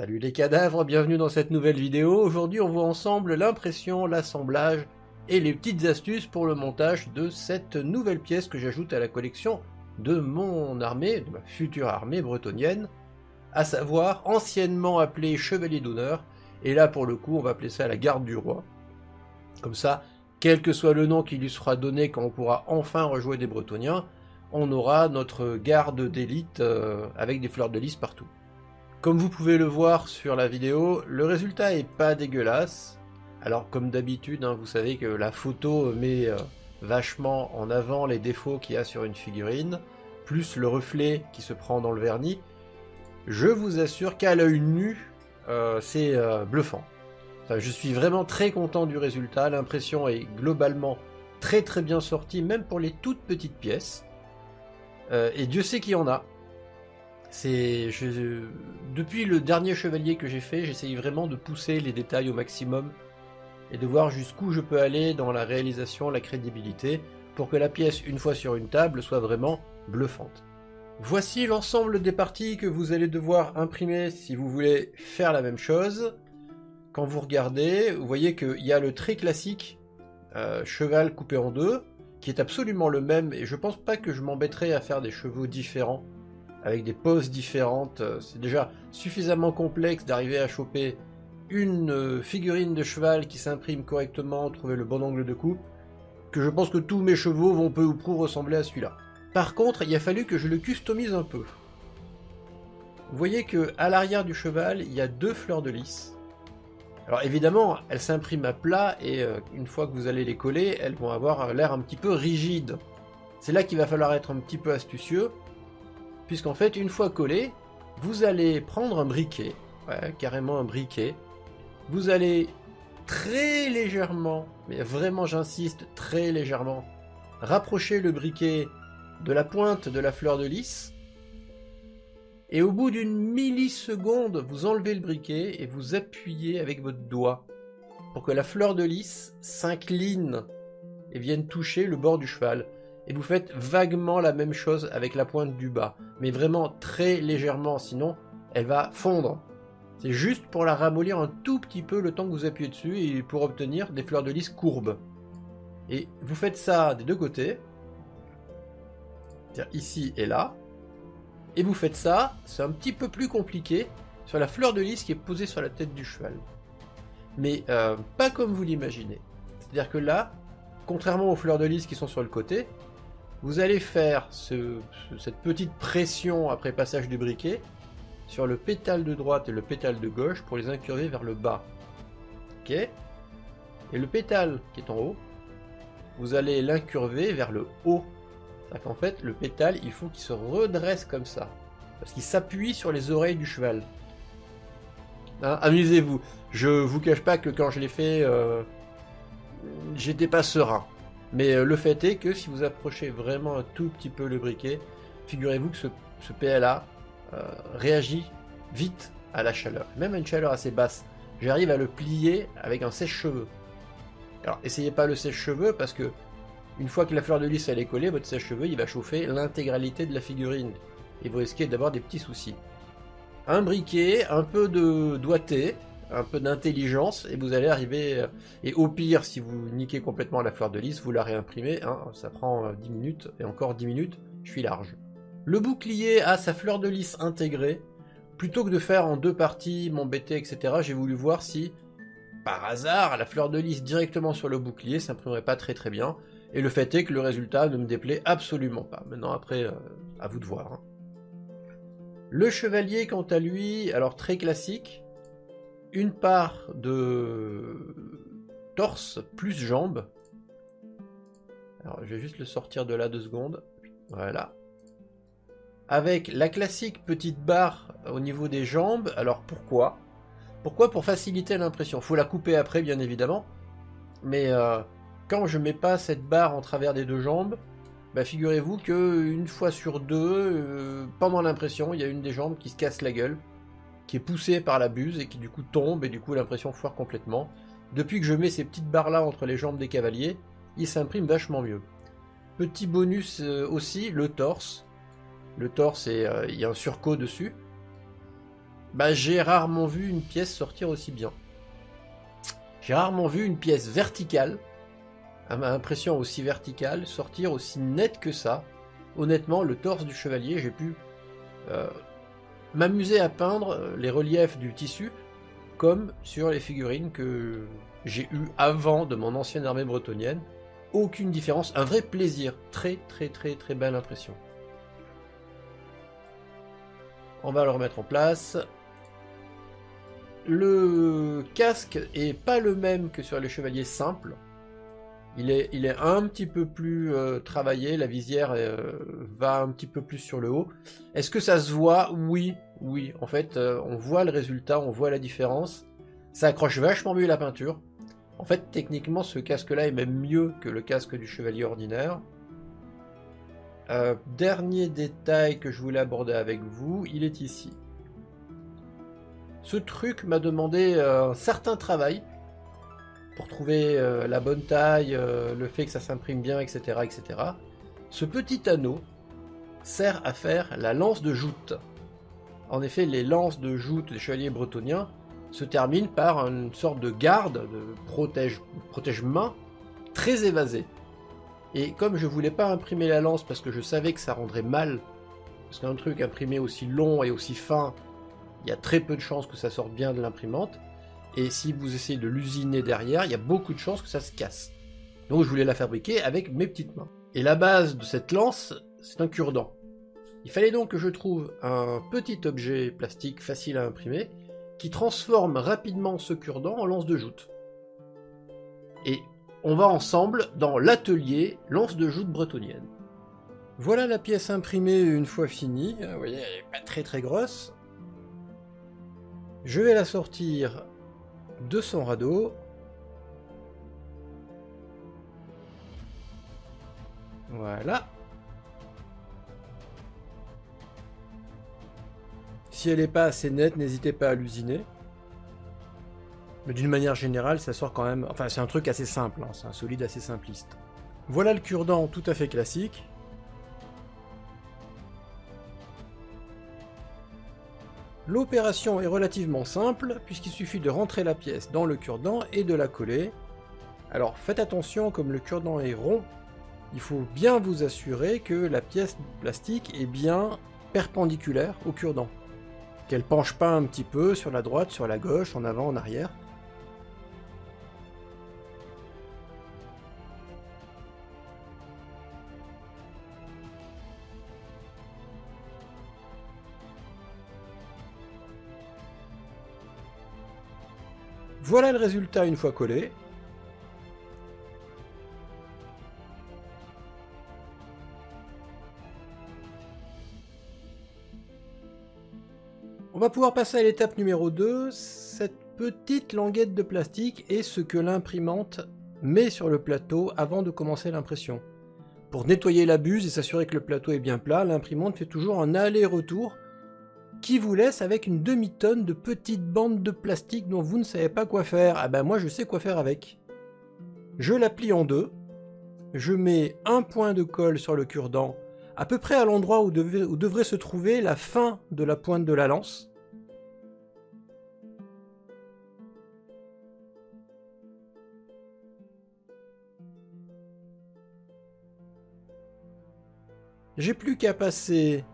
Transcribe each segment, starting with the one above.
Salut les cadavres, bienvenue dans cette nouvelle vidéo. Aujourd'hui on voit ensemble l'impression, l'assemblage et les petites astuces pour le montage de cette nouvelle pièce que j'ajoute à la collection de mon armée, de ma future armée bretonienne, à savoir anciennement appelée Chevalier d'honneur, et là pour le coup on va appeler ça la garde du roi. Comme ça, quel que soit le nom qui lui sera donné quand on pourra enfin rejouer des bretoniens, on aura notre garde d'élite euh, avec des fleurs de lys partout. Comme vous pouvez le voir sur la vidéo, le résultat est pas dégueulasse. Alors comme d'habitude, hein, vous savez que la photo met euh, vachement en avant les défauts qu'il y a sur une figurine, plus le reflet qui se prend dans le vernis. Je vous assure qu'à l'œil nu, euh, c'est bluffant. je suis vraiment très content du résultat, l'impression est globalement très très bien sortie, même pour les toutes petites pièces. Euh, et Dieu sait qu'il y en a. Depuis le dernier chevalier que j'ai fait, j'essaye vraiment de pousser les détails au maximum et de voir jusqu'où je peux aller dans la réalisation, la crédibilité, pour que la pièce, une fois sur une table, soit vraiment bluffante. Voici l'ensemble des parties que vous allez devoir imprimer si vous voulez faire la même chose. Quand vous regardez, vous voyez qu'il y a le très classique euh, cheval coupé en deux, qui est absolument le même, et je pense pas que je m'embêterai à faire des chevaux différents, avec des poses différentes. Euh, c'est déjà suffisamment complexe d'arriver à choper une euh, figurine de cheval qui s'imprime correctement, trouver le bon angle de coupe, que je pense que tous mes chevaux vont peu ou prou ressembler à celui-là. Par contre, il a fallu que je le customise un peu. Vous voyez que à l'arrière du cheval, il y a deux fleurs de lys, alors évidemment, elles s'impriment à plat et euh, une fois que vous allez les coller, elles vont avoir l'air un petit peu rigide. C'est là qu'il va falloir être un petit peu astucieux, puisqu'en fait, une fois collé, vous allez prendre un briquet, carrément un briquet, vous allez très légèrement, mais vraiment j'insiste, très légèrement, rapprocher le briquet de la pointe de la fleur de lys, et au bout d'une milliseconde, vous enlevez le briquet et vous appuyez avec votre doigt pour que la fleur de lys s'incline et vienne toucher le bord du cheval. Et vous faites vaguement la même chose avec la pointe du bas, mais vraiment très légèrement, sinon elle va fondre. C'est juste pour la ramollir un tout petit peu le temps que vous appuyez dessus et pour obtenir des fleurs de lys courbes. Et vous faites ça des deux côtés, c'est-à-dire ici et là, et vous faites ça, c'est un petit peu plus compliqué, sur la fleur de lys qui est posée sur la tête du cheval. Mais euh, pas comme vous l'imaginez. C'est-à-dire que là, contrairement aux fleurs de lys qui sont sur le côté, vous allez faire cette petite pression après passage du briquet sur le pétale de droite et le pétale de gauche pour les incurver vers le bas. Ok Et le pétale qui est en haut, vous allez l'incurver vers le haut cest qu'en fait, le pétale, il faut qu'il se redresse comme ça. Parce qu'il s'appuie sur les oreilles du cheval. Hein, amusez-vous. Je vous cache pas que quand je l'ai fait, euh, j'étais pas serein. Mais euh, le fait est que si vous approchez vraiment un tout petit peu le briquet, figurez-vous que ce, PLA euh, réagit vite à la chaleur. Même à une chaleur assez basse. J'arrive à le plier avec un sèche-cheveux. Alors, essayez pas le sèche-cheveux parce que une fois que la fleur de lys elle est collée, votre sèche-cheveux il va chauffer l'intégralité de la figurine. Et vous risquez d'avoir des petits soucis. Un briquet, un peu de doigté, un peu d'intelligence, et vous allez arriver. Euh, et au pire, si vous niquez complètement la fleur de lys, vous la réimprimez. Hein, ça prend 10 euh, minutes, et encore 10 minutes, je suis large. Le bouclier a sa fleur de lys intégrée. Plutôt que de faire en deux parties, m'embêter, etc., j'ai voulu voir si, par hasard, la fleur de lys directement sur le bouclier s'imprimerait pas très très bien. Et le fait est que le résultat ne me déplaît absolument pas. Maintenant, après, euh, à vous de voir. Hein. Le chevalier, quant à lui, alors très classique, une part de torse plus jambes. Alors, je vais juste le sortir de là deux secondes. Voilà. Avec la classique petite barre au niveau des jambes. Alors, pourquoi? Pourquoi? Pour faciliter l'impression. Faut la couper après, bien évidemment. Mais... Euh, quand je mets pas cette barre en travers des deux jambes, bah figurez-vous que une fois sur deux, euh, pendant l'impression, il y a une des jambes qui se casse la gueule, qui est poussée par la buse et qui du coup tombe et du coup l'impression foire complètement. Depuis que je mets ces petites barres là entre les jambes des cavaliers, il s'imprime vachement mieux. Petit bonus euh, aussi, le torse. Le torse, euh, il y a un surcot dessus. bah, j'ai rarement vu une pièce sortir aussi bien. J'ai rarement vu une pièce verticale, à ma impression aussi verticale, sortir aussi nette que ça. Honnêtement, le torse du chevalier, j'ai pu euh, m'amuser à peindre euh, les reliefs du tissu comme sur les figurines que j'ai eues avant de mon ancienne armée bretonnienne. Aucune différence, un vrai plaisir. Très très très très belle impression. On va le remettre en place. Le casque est pas le même que sur les chevaliers simples. Il est, un petit peu plus euh, travaillé, la visière euh, va un petit peu plus sur le haut. Est-ce que ça se voit? Oui, oui. En fait, euh, on voit le résultat, on voit la différence. Ça accroche vachement mieux la peinture. En fait, techniquement, ce casque-là est même mieux que le casque du chevalier ordinaire. dernier détail que je voulais aborder avec vous, il est ici. Ce truc m'a demandé un certain travail pour trouver euh, la bonne taille, euh, le fait que ça s'imprime bien, etc., etc. Ce petit anneau sert à faire la lance de joute. En effet, les lances de joute des chevaliers bretoniens se terminent par une sorte de garde, de protège, protège-main, très évasée. Et comme je voulais pas imprimer la lance parce que je savais que ça rendrait mal, parce qu'un truc imprimé aussi long et aussi fin, il y a très peu de chances que ça sorte bien de l'imprimante, et si vous essayez de l'usiner derrière, il y a beaucoup de chances que ça se casse. Donc je voulais la fabriquer avec mes petites mains. Et la base de cette lance, c'est un cure-dent. Il fallait donc que je trouve un petit objet plastique facile à imprimer qui transforme rapidement ce cure-dent en lance de joute. Et on va ensemble dans l'atelier lance de joute bretonnienne. Voilà la pièce imprimée une fois finie. Vous voyez, elle n'est pas très très grosse. Je vais la sortir de son radeau. Voilà. Si elle n'est pas assez nette, n'hésitez pas à l'usiner. Mais d'une manière générale, ça sort quand même... Enfin, c'est un truc assez simple, hein. c'est un solide assez simpliste. Voilà le cure-dent tout à fait classique. L'opération est relativement simple puisqu'il suffit de rentrer la pièce dans le cure-dent et de la coller. Alors faites attention, comme le cure-dent est rond, il faut bien vous assurer que la pièce plastique est bien perpendiculaire au cure-dent. Qu'elle penche pas un petit peu sur la droite, sur la gauche, en avant, en arrière. Voilà le résultat une fois collé. On va pouvoir passer à l'étape numéro 2. Cette petite languette de plastique est ce que l'imprimante met sur le plateau avant de commencer l'impression. Pour nettoyer la buse et s'assurer que le plateau est bien plat, l'imprimante fait toujours un aller-retour qui vous laisse avec une demi-tonne de petites bandes de plastique dont vous ne savez pas quoi faire. Ah ben moi je sais quoi faire avec. Je la plie en deux, je mets un point de colle sur le cure-dent, à peu près à l'endroit où, où devrait se trouver la fin de la pointe de la lance. J'ai plus qu'à passer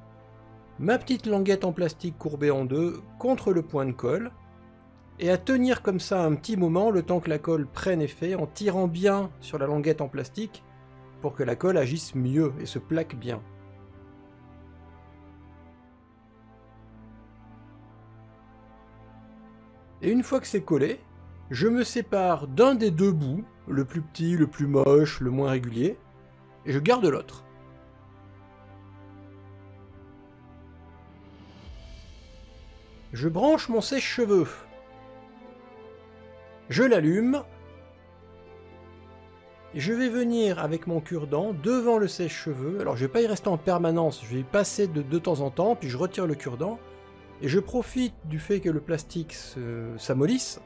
ma petite languette en plastique courbée en deux contre le point de colle, et à tenir comme ça un petit moment le temps que la colle prenne effet en tirant bien sur la languette en plastique pour que la colle agisse mieux et se plaque bien. Et une fois que c'est collé, je me sépare d'un des deux bouts, le plus petit, le plus moche, le moins régulier, et je garde l'autre. Je branche mon sèche-cheveux. Je l'allume. Je vais venir avec mon cure-dent devant le sèche-cheveux. Alors je vais pas y rester en permanence, je vais y passer de, de temps en temps, puis je retire le cure-dent. Et je profite du fait que le plastique s'amollisse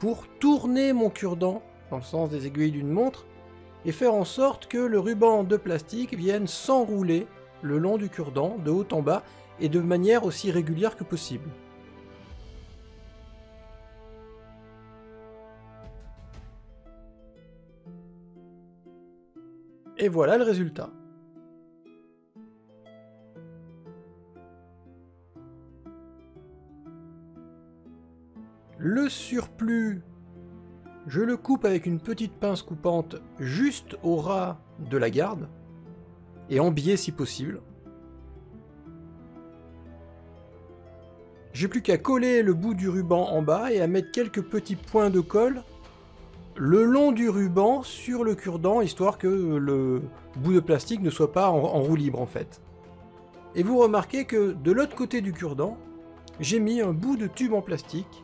pour tourner mon cure-dent dans le sens des aiguilles d'une montre et faire en sorte que le ruban de plastique vienne s'enrouler le long du cure-dent de haut en bas et de manière aussi régulière que possible. Et voilà le résultat. Le surplus, je le coupe avec une petite pince coupante juste au ras de la garde, et en biais si possible. J'ai plus qu'à coller le bout du ruban en bas et à mettre quelques petits points de colle le long du ruban sur le cure-dent, histoire que le bout de plastique ne soit pas en, roue libre en fait. Et vous remarquez que de l'autre côté du cure-dent, j'ai mis un bout de tube en plastique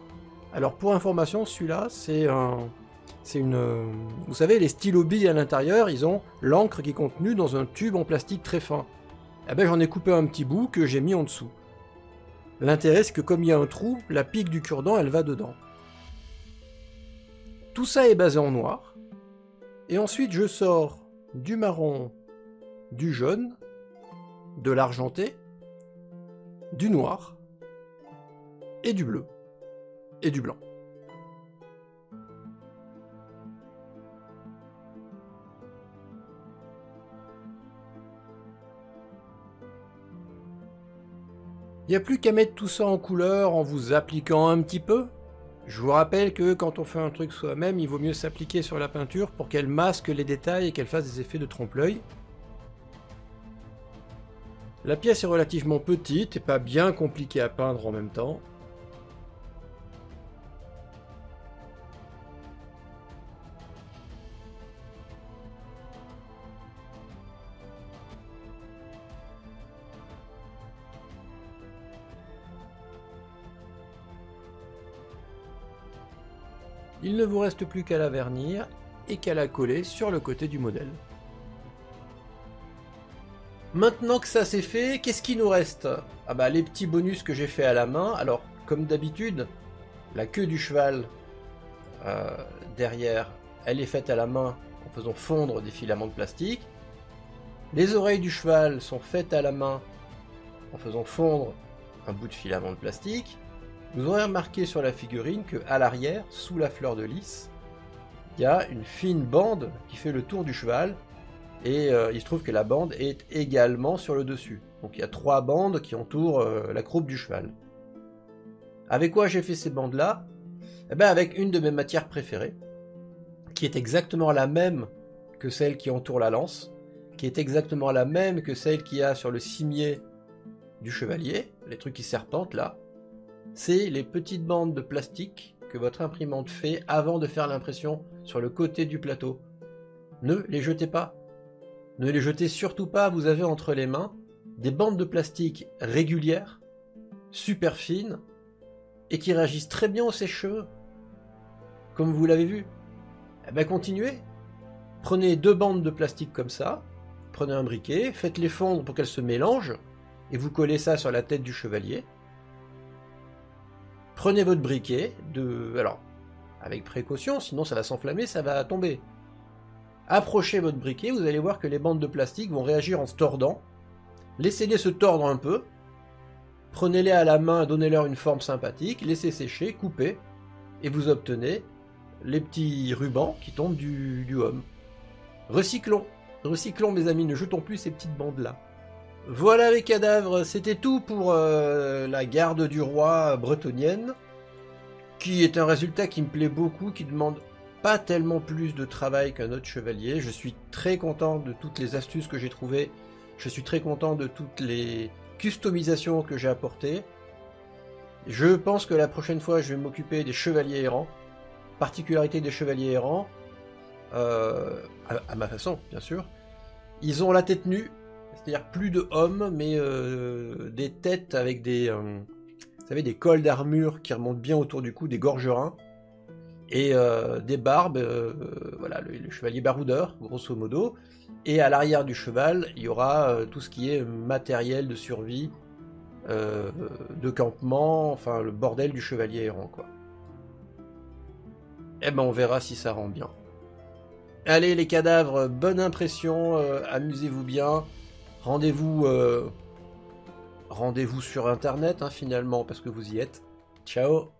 alors pour information, celui-là, c'est un, c'est une, vous savez, les stylos à l'intérieur, ils ont l'encre qui est contenue dans un tube en plastique très fin. Eh ben j'en ai coupé un petit bout que j'ai mis en dessous. L'intérêt c'est que comme il y a un trou, la pique du cure-dent elle va dedans. Tout ça est basé en noir. Et ensuite je sors du marron, du jaune, de l'argenté, du noir et du bleu et du blanc. Il n'y a plus qu'à mettre tout ça en couleur en vous appliquant un petit peu. Je vous rappelle que quand on fait un truc soi-même, il vaut mieux s'appliquer sur la peinture pour qu'elle masque les détails et qu'elle fasse des effets de trompe-l'œil. La pièce est relativement petite et pas bien compliquée à peindre en même temps. Vous reste plus qu'à la vernir et qu'à la coller sur le côté du modèle. Maintenant que ça c'est fait, qu'est-ce qui nous reste? Ah bah les petits bonus que j'ai fait à la main. Alors, comme d'habitude, la queue du cheval euh, derrière, elle est faite à la main en faisant fondre des filaments de plastique. Les oreilles du cheval sont faites à la main en faisant fondre un bout de filament de plastique. Vous aurez remarqué sur la figurine que à l'arrière, sous la fleur de lys, il y a une fine bande qui fait le tour du cheval et euh, il se trouve que la bande est également sur le dessus. Donc il y a trois bandes qui entourent euh, la croupe du cheval. Avec quoi j'ai fait ces bandes-là? Eh bien avec une de mes matières préférées, qui est exactement la même que celle qui entoure la lance, qui est exactement la même que celle qu'il y a sur le cimier du chevalier, les trucs qui serpentent là, c'est les petites bandes de plastique que votre imprimante fait avant de faire l'impression sur le côté du plateau. Ne les jetez pas. Ne les jetez surtout pas, vous avez entre les mains des bandes de plastique régulières, super fines, et qui réagissent très bien au sèche-cheveux. Comme vous l'avez vu. Eh ben continuez. Prenez deux bandes de plastique comme ça, prenez un briquet, faites-les fondre pour qu'elles se mélangent, et vous collez ça sur la tête du chevalier. Prenez votre briquet, de... alors, avec précaution, sinon ça va s'enflammer, ça va tomber. Approchez votre briquet, vous allez voir que les bandes de plastique vont réagir en se tordant. Laissez-les se tordre un peu. Prenez-les à la main, donnez-leur une forme sympathique, laissez sécher, coupez, et vous obtenez les petits rubans qui tombent du, du homme. Recyclons, recyclons mes amis, ne jetons plus ces petites bandes-là. Voilà les cadavres, c'était tout pour euh, la garde du roi bretonnienne, qui est un résultat qui me plaît beaucoup, qui demande pas tellement plus de travail qu'un autre chevalier. Je suis très content de toutes les astuces que j'ai trouvées, je suis très content de toutes les customisations que j'ai apportées. Je pense que la prochaine fois, je vais m'occuper des chevaliers errants, particularité des chevaliers errants, euh, à ma façon, bien sûr. Ils ont la tête nue, c'est-à-dire plus de hommes, mais euh, des têtes avec des, euh, vous des cols d'armure qui remontent bien autour du cou, des gorgerins, et euh, des barbes, voilà, le, chevalier baroudeur, grosso modo. Et à l'arrière du cheval, il y aura tout ce qui est matériel de survie, de campement, enfin le bordel du chevalier errant, quoi. Eh ben on verra si ça rend bien. Allez les cadavres, bonne impression, amusez-vous bien. Rendez-vous euh, rendez-vous sur internet hein, finalement parce que vous y êtes. Ciao